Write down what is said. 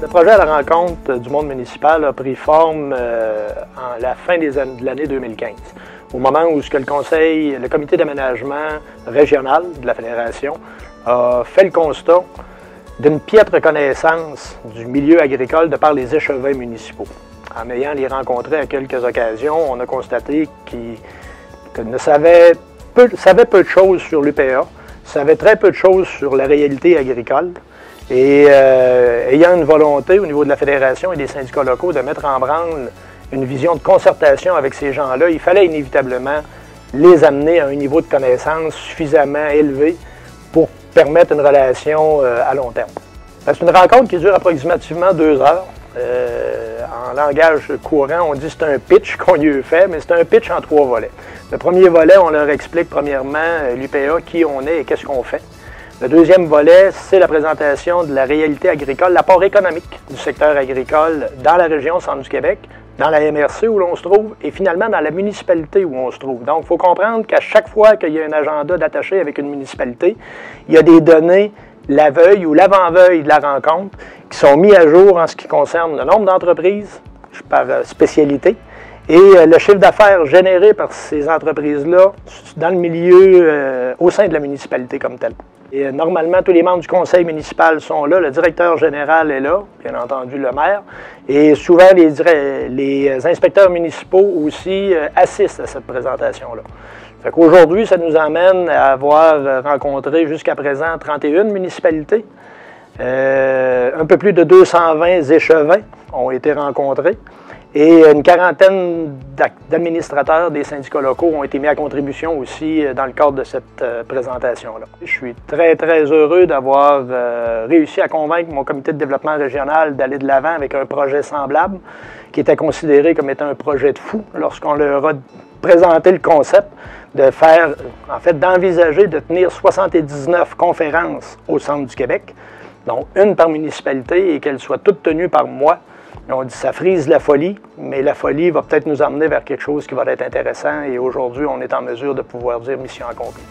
Le projet à la rencontre du monde municipal a pris forme euh, en la fin de l'année 2015, au moment où ce que le conseil, le comité d'aménagement régional de la Fédération a fait le constat d'une piètre connaissance du milieu agricole de par les échevins municipaux. En ayant les rencontrés à quelques occasions, on a constaté qu'ils ne peu, savaient peu de choses sur l'UPA, savaient très peu de choses sur la réalité agricole, et euh, ayant une volonté au niveau de la fédération et des syndicats locaux de mettre en branle une vision de concertation avec ces gens-là, il fallait inévitablement les amener à un niveau de connaissance suffisamment élevé pour permettre une relation euh, à long terme. C'est une rencontre qui dure approximativement deux heures. Euh, en langage courant, on dit que c'est un pitch qu'on lui fait, mais c'est un pitch en trois volets. Le premier volet, on leur explique premièrement l'UPA, qui on est et qu'est-ce qu'on fait. Le deuxième volet, c'est la présentation de la réalité agricole, l'apport économique du secteur agricole dans la région centre du Québec, dans la MRC où l'on se trouve et finalement dans la municipalité où on se trouve. Donc, il faut comprendre qu'à chaque fois qu'il y a un agenda d'attaché avec une municipalité, il y a des données la veille ou l'avant-veille de la rencontre qui sont mis à jour en ce qui concerne le nombre d'entreprises par spécialité et euh, le chiffre d'affaires généré par ces entreprises-là dans le milieu, euh, au sein de la municipalité comme telle. Et euh, normalement, tous les membres du conseil municipal sont là, le directeur général est là, bien entendu le maire, et souvent les, inspecteurs municipaux aussi assistent à cette présentation-là. Fait qu'aujourd'hui, ça nous amène à avoir rencontré jusqu'à présent 31 municipalités. un peu plus de 220 échevins ont été rencontrés. Et une quarantaine d'administrateurs des syndicats locaux ont été mis à contribution aussi euh, dans le cadre de cette euh, présentation-là. Je suis très, très heureux d'avoir euh, réussi à convaincre mon comité de développement régional d'aller de l'avant avec un projet semblable qui était considéré comme étant un projet de fou lorsqu'on leur a présenté le concept de faire, en fait, d'envisager de tenir 79 conférences au centre du Québec, dont une par municipalité et qu'elles soient toutes tenues par moi on dit ça frise la folie, mais la folie va peut-être nous emmener vers quelque chose qui va être intéressant et aujourd'hui, on est en mesure de pouvoir dire mission accomplie.